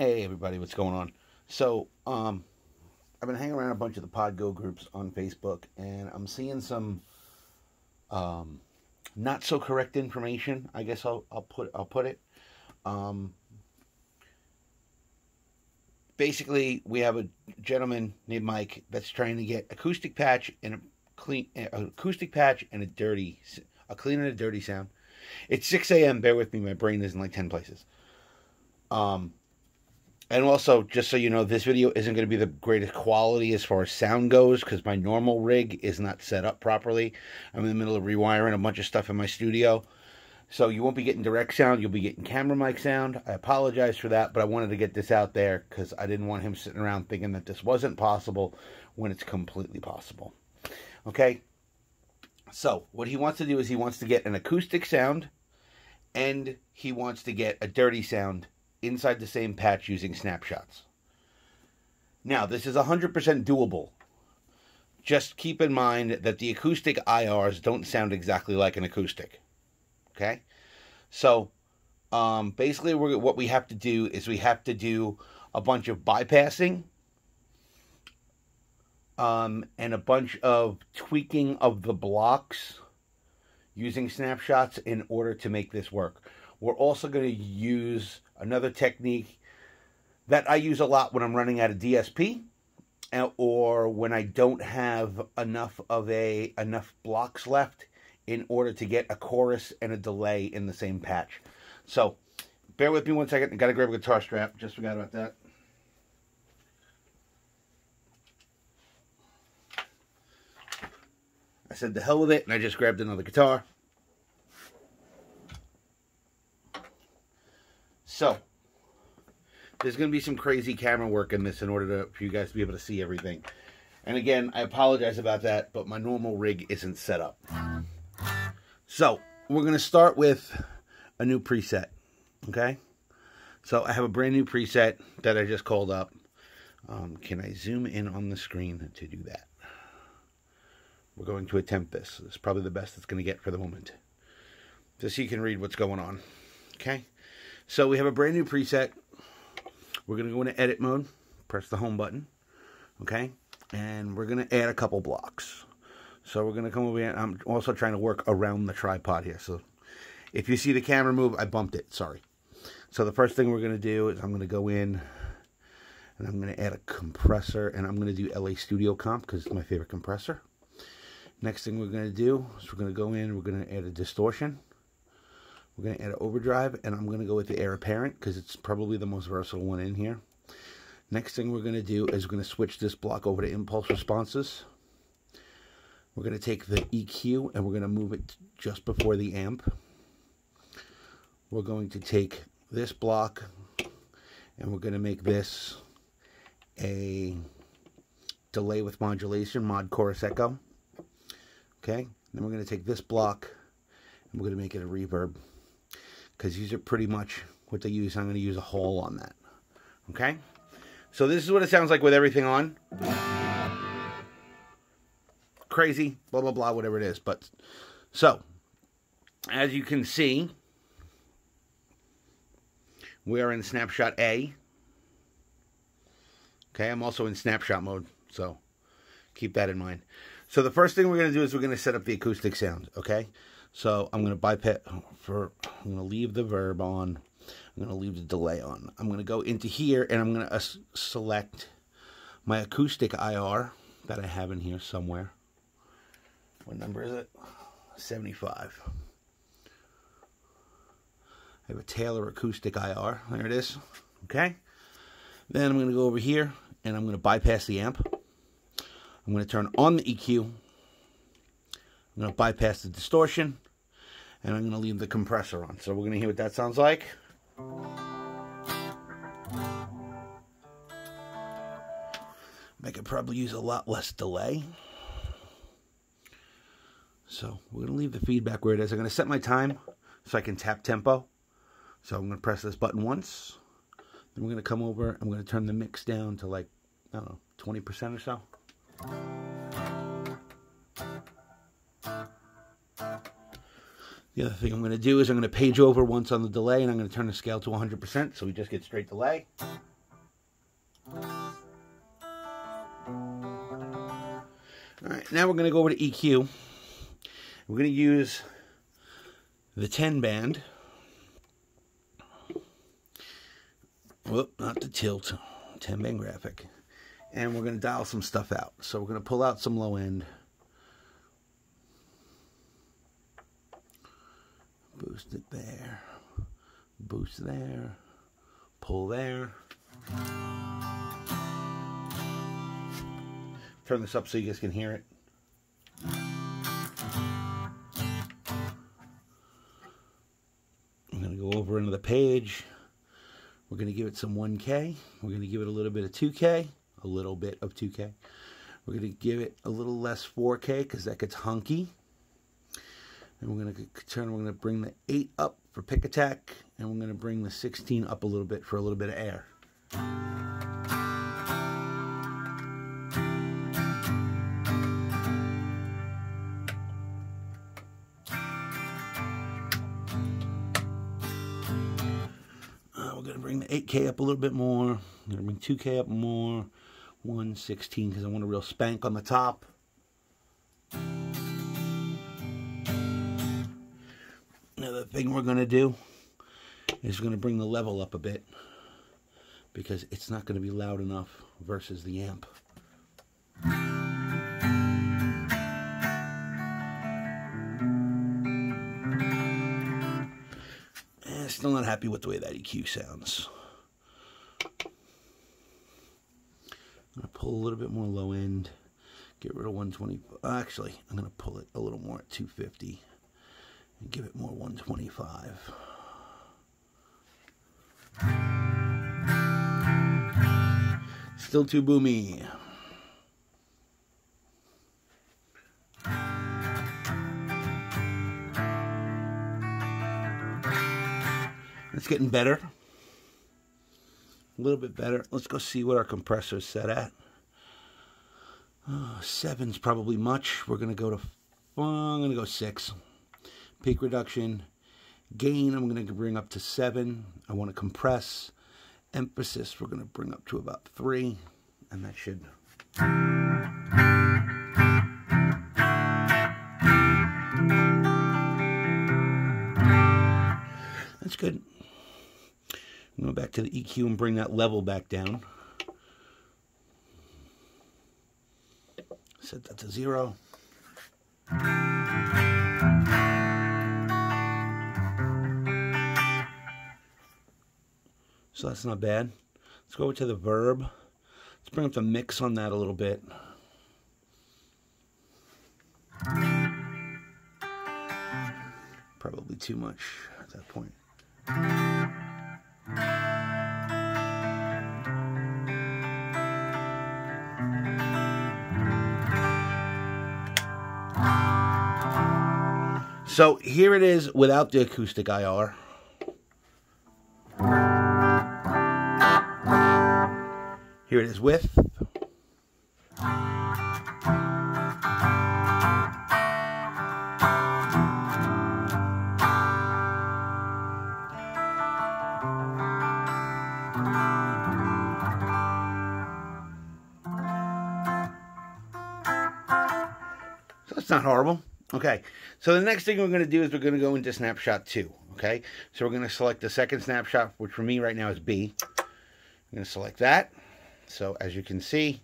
Hey everybody, what's going on? So, um, I've been hanging around a bunch of the Podgo groups on Facebook, and I'm seeing some um, not so correct information. I guess I'll I'll put I'll put it. Um, basically, we have a gentleman named Mike that's trying to get acoustic patch and a clean acoustic patch and a dirty a clean and a dirty sound. It's 6 a.m. Bear with me, my brain is in like 10 places. Um, and also, just so you know, this video isn't going to be the greatest quality as far as sound goes because my normal rig is not set up properly. I'm in the middle of rewiring a bunch of stuff in my studio. So you won't be getting direct sound. You'll be getting camera mic sound. I apologize for that, but I wanted to get this out there because I didn't want him sitting around thinking that this wasn't possible when it's completely possible. Okay? So what he wants to do is he wants to get an acoustic sound and he wants to get a dirty sound inside the same patch using snapshots. Now, this is 100% doable. Just keep in mind that the acoustic IRs don't sound exactly like an acoustic. Okay? So, um, basically, what we have to do is we have to do a bunch of bypassing um, and a bunch of tweaking of the blocks using snapshots in order to make this work. We're also going to use another technique that I use a lot when I'm running out of DSP uh, or when I don't have enough of a enough blocks left in order to get a chorus and a delay in the same patch. So, bear with me one second. I got to grab a guitar strap. Just forgot about that. I said the hell with it, and I just grabbed another guitar. So, there's going to be some crazy camera work in this in order to, for you guys to be able to see everything. And again, I apologize about that, but my normal rig isn't set up. So, we're going to start with a new preset, okay? So, I have a brand new preset that I just called up. Um, can I zoom in on the screen to do that? We're going to attempt this. It's probably the best it's going to get for the moment. Just so you can read what's going on, okay? So we have a brand new preset. We're going to go into edit mode, press the home button, okay? And we're going to add a couple blocks. So we're going to come over here. I'm also trying to work around the tripod here. So if you see the camera move, I bumped it. Sorry. So the first thing we're going to do is I'm going to go in and I'm going to add a compressor and I'm going to do LA Studio Comp because it's my favorite compressor. Next thing we're going to do is we're going to go in, we're going to add a distortion. We're going to add an overdrive, and I'm going to go with the Heir Apparent because it's probably the most versatile one in here. Next thing we're going to do is we're going to switch this block over to impulse responses. We're going to take the EQ and we're going to move it just before the amp. We're going to take this block and we're going to make this a delay with modulation, mod chorus echo. Okay, then we're going to take this block and we're going to make it a reverb because these are pretty much what they use. I'm going to use a hole on that. Okay? So this is what it sounds like with everything on. Crazy, blah, blah, blah, whatever it is. But, so, as you can see, we are in snapshot A. Okay, I'm also in snapshot mode, so keep that in mind. So the first thing we're going to do is we're going to set up the acoustic sound, okay? So I'm going to bypass, for, I'm going to leave the verb on. I'm going to leave the delay on. I'm going to go into here and I'm going to select my acoustic IR that I have in here somewhere. What number is it? 75. I have a Taylor acoustic IR. There it is. Okay. Then I'm going to go over here and I'm going to bypass the amp. I'm going to turn on the EQ. I'm going to bypass the distortion and I'm going to leave the compressor on. So we're going to hear what that sounds like. I could probably use a lot less delay. So we're going to leave the feedback where it is. I'm going to set my time so I can tap tempo. So I'm going to press this button once. Then we're going to come over. I'm going to turn the mix down to like, I don't know, 20% or so. The other thing I'm going to do is I'm going to page over once on the delay and I'm going to turn the scale to 100% so we just get straight delay. All right, now we're going to go over to EQ. We're going to use the 10 band. Whoop, not the tilt. 10 band graphic. And we're going to dial some stuff out. So we're going to pull out some low end. Boost it there. Boost there. Pull there. turn this up so you guys can hear it. I'm going to go over into the page. We're going to give it some 1K. We're going to give it a little bit of 2K, a little bit of 2K. We're going to give it a little less 4K because that gets hunky. And we're going to turn, we're going to bring the 8 up for pick attack, and we're going to bring the 16 up a little bit for a little bit of air. Uh, we're going to bring the 8K up a little bit more. I'm going to bring 2K up more. 116 because I want a real spank on the top. Another thing we're going to do is we're going to bring the level up a bit because it's not going to be loud enough versus the amp. Eh, still not happy with the way that EQ sounds. I'm going to pull a little bit more low end, get rid of 120. Actually, I'm going to pull it a little more at 250 and give it more 125. Still too boomy. It's getting better. A little bit better. Let's go see what our compressor is set at. Uh, seven's probably much. We're going to go to, well, I'm going to go six. Peak reduction. Gain, I'm going to bring up to seven. I want to compress. Emphasis, we're going to bring up to about three. And that should... That's good. Go back to the EQ and bring that level back down. Set that to zero. So that's not bad. Let's go over to the verb. Let's bring up the mix on that a little bit. Probably too much at that point. So here it is without the acoustic IR. Here it is with. So that's not horrible. Okay, so the next thing we're going to do is we're going to go into snapshot 2. Okay, so we're going to select the second snapshot, which for me right now is B. I'm going to select that. So as you can see,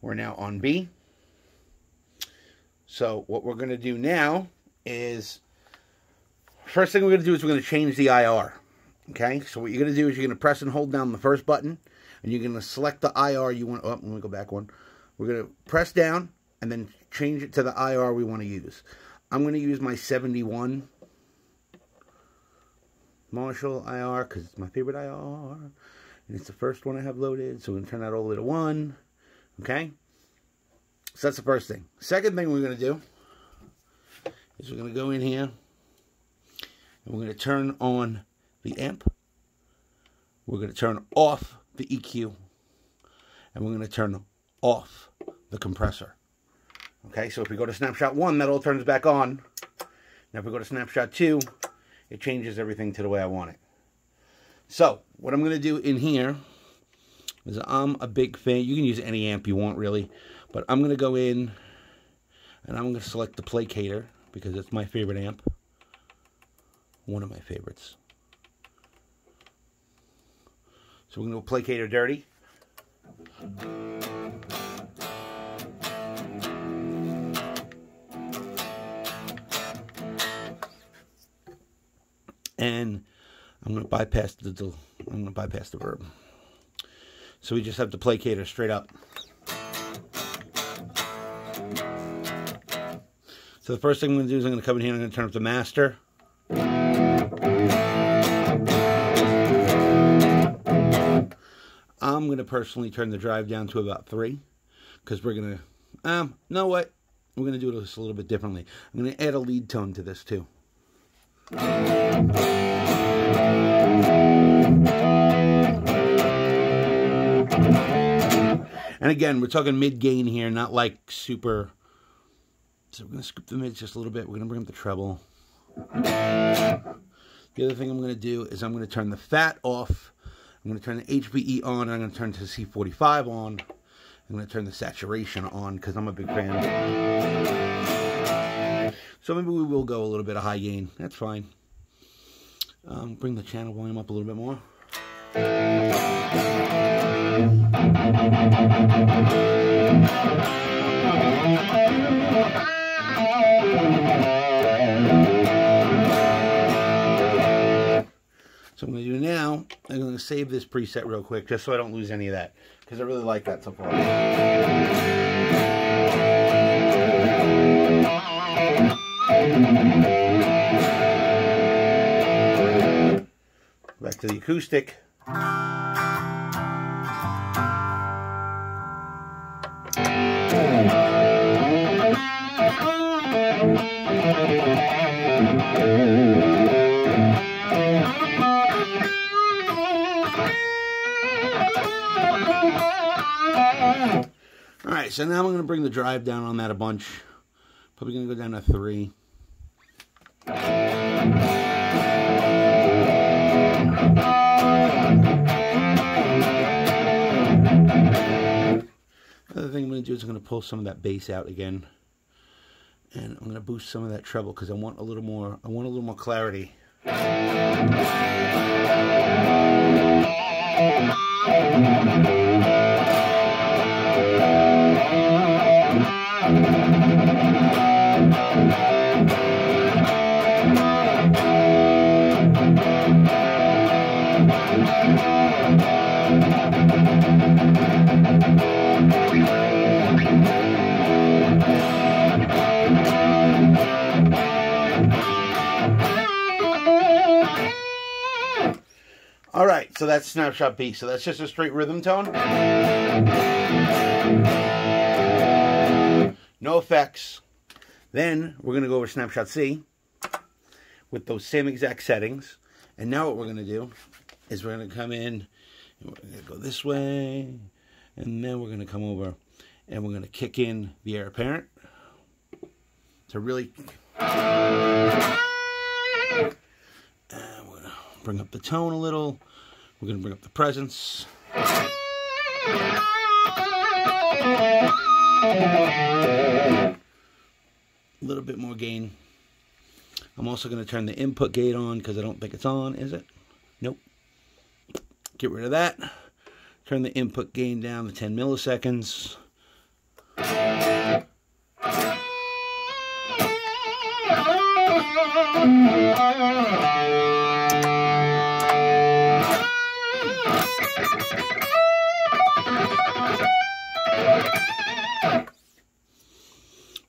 we're now on B. So what we're going to do now is, first thing we're going to do is we're going to change the IR. Okay, so what you're going to do is you're going to press and hold down the first button, and you're going to select the IR you want. Oh, let me go back one. We're going to press down, and then change it to the IR we want to use. I'm going to use my 71 Marshall IR because it's my favorite IR. And it's the first one I have loaded. So we're going to turn that all the way to 1. Okay? So that's the first thing. Second thing we're going to do is we're going to go in here and we're going to turn on the amp. We're going to turn off the EQ. And we're going to turn off the compressor. Okay, so if we go to snapshot one, that all turns back on. Now if we go to snapshot 2, it changes everything to the way I want it. So, what I'm going to do in here is I'm a big fan. You can use any amp you want, really. But I'm going to go in and I'm going to select the Placater because it's my favorite amp. One of my favorites. So we're going to Placater dirty. And I'm going to bypass the I'm going to bypass the verb. So we just have to Placater straight up. So the first thing I'm going to do is I'm going to come in here and I'm going to turn up the master. I'm going to personally turn the drive down to about 3 because we're going to, um, know what? We're going to do this a little bit differently. I'm going to add a lead tone to this too. And again, we're talking mid gain here, not like super. So we're going to scoop the mids just a little bit. We're going to bring up the treble. The other thing I'm going to do is I'm going to turn the fat off. I'm going to turn the HBE on. I'm going to turn to C45 on. I'm going to turn the saturation on because I'm a big fan. So maybe we will go a little bit of high gain. That's fine. Um, bring the channel volume up a little bit more. So I'm going to do now, I'm going to save this preset real quick just so I don't lose any of that because I really like that so far. To the acoustic. All right, so now I'm going to bring the drive down on that a bunch. Probably going to go down to three. Other thing I'm going to do is I'm going to pull some of that bass out again. And I'm going to boost some of that treble because I want a little more, I want a little more clarity. That's Snapshot B. So that's just a straight rhythm tone. No effects. Then we're going to go over Snapshot C with those same exact settings. And now what we're going to do is we're going to come in, we're going to go this way, and then we're going to come over and we're going to kick in the heir apparent to really... And we're going to bring up the tone a little. We're going to bring up the presence. A little bit more gain. I'm also going to turn the input gate on because I don't think it's on, is it? Nope. Get rid of that. Turn the input gain down to 10 milliseconds.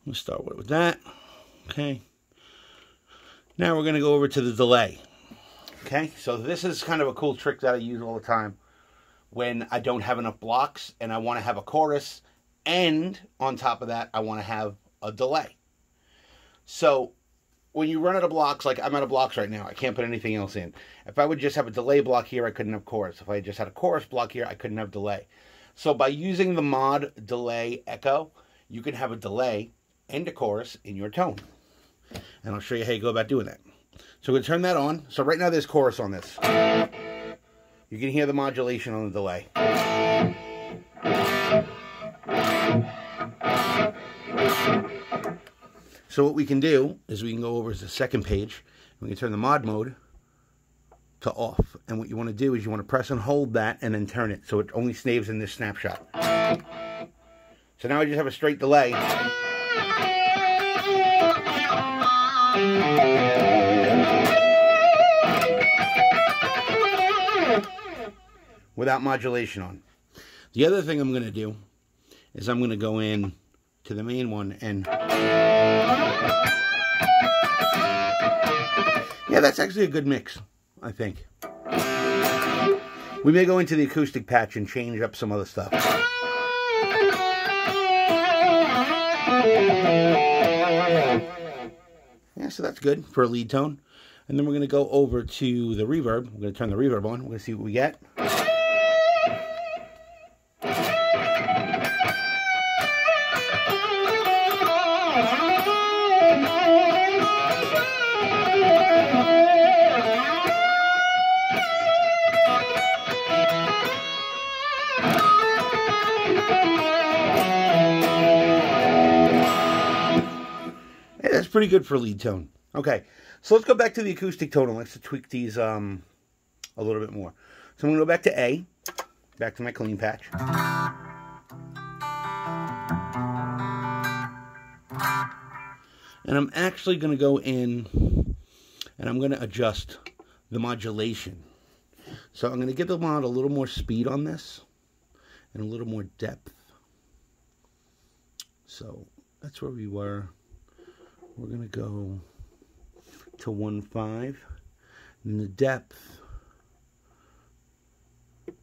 We'll start with that. Okay. Now we're going to go over to the delay. Okay, so this is kind of a cool trick that I use all the time when I don't have enough blocks and I want to have a chorus and on top of that I want to have a delay. So when you run out of blocks, like I'm out of blocks right now, I can't put anything else in. If I would just have a delay block here, I couldn't have chorus. If I just had a chorus block here, I couldn't have delay. So by using the mod delay echo, you can have a delay and a chorus in your tone. And I'll show you how you go about doing that. So to turn that on. So right now there's chorus on this. You can hear the modulation on the delay. So what we can do is we can go over to the second page. We can turn the mod mode to off. And what you want to do is you want to press and hold that and then turn it so it only stays in this snapshot. So now I just have a straight delay. Without modulation on. The other thing I'm going to do is I'm going to go in to the main one and yeah that's actually a good mix I think. We may go into the acoustic patch and change up some other stuff. Yeah so that's good for a lead tone. And then we're going to go over to the reverb. We're going to turn the reverb on. We're going to see what we get pretty good for lead tone. Okay, so let's go back to the acoustic tone let's tweak these um, a little bit more. So I'm going to go back to A, back to my clean patch. And I'm actually going to go in and I'm going to adjust the modulation. So I'm going to give the mod a little more speed on this and a little more depth. So that's where we were we're going to go to 1.5. And the depth,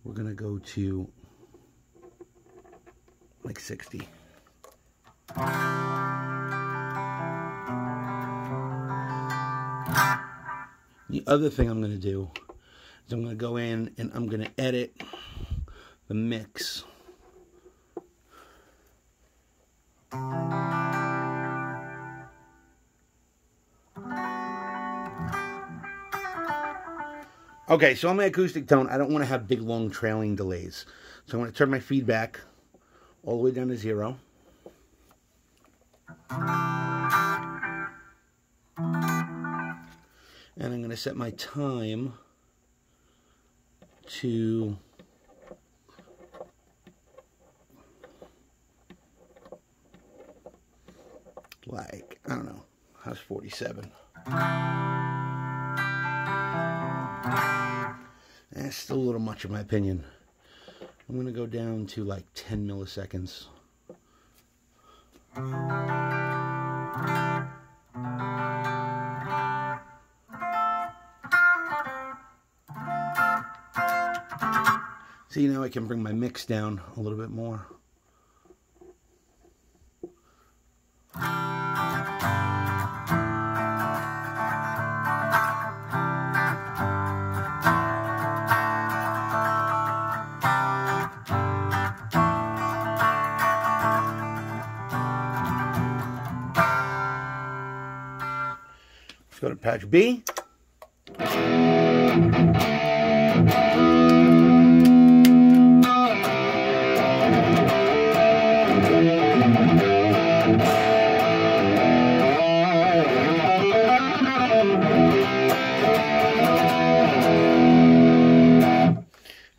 we're going to go to like 60. The other thing I'm going to do is I'm going to go in and I'm going to edit the mix. Okay, so on my acoustic tone, I don't want to have big, long, trailing delays. So I'm going to turn my feedback all the way down to zero. And I'm going to set my time to like, I don't know, how's 47? That's still a little much in my opinion. I'm going to go down to like 10 milliseconds. See, now I can bring my mix down a little bit more. Patch B.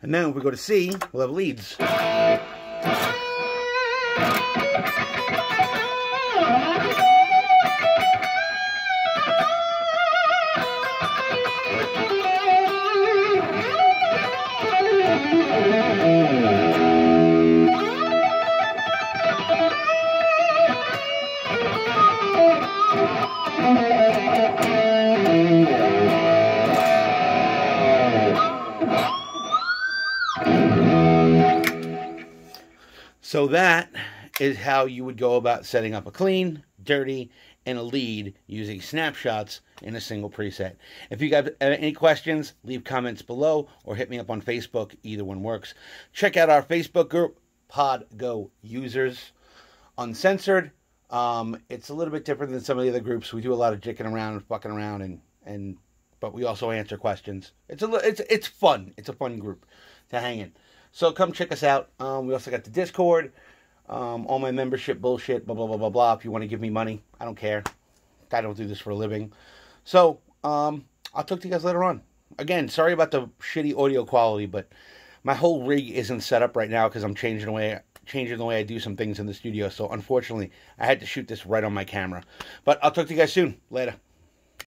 And now if we go to C, we'll have leads. Is how you would go about setting up a clean, dirty, and a lead using snapshots in a single preset. If you got any questions, leave comments below or hit me up on Facebook. Either one works. Check out our Facebook group, PodGo Users Uncensored. Um, it's a little bit different than some of the other groups. We do a lot of jicking around and fucking around, and and but we also answer questions. It's a it's it's fun. It's a fun group to hang in. So come check us out. Um, we also got the Discord, um, all my membership bullshit, blah blah blah blah blah. If you want to give me money, I don't care. I don't do this for a living. So um, I'll talk to you guys later on. Again, sorry about the shitty audio quality, but my whole rig isn't set up right now because I'm changing the way changing the way I do some things in the studio. So unfortunately, I had to shoot this right on my camera. But I'll talk to you guys soon. Later.